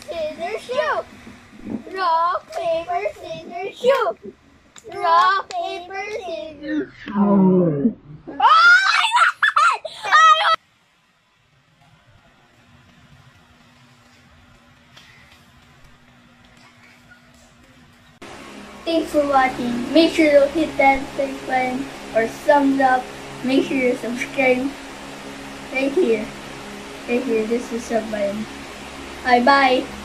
scissors, shoot. Rock, paper, scissors, shoot. Rock, paper, scissors, shoot. Oh! Thanks for watching. Make sure to hit that like button or thumbs up. Make sure you subscribe right here. Right here, this is sub button. Bye bye.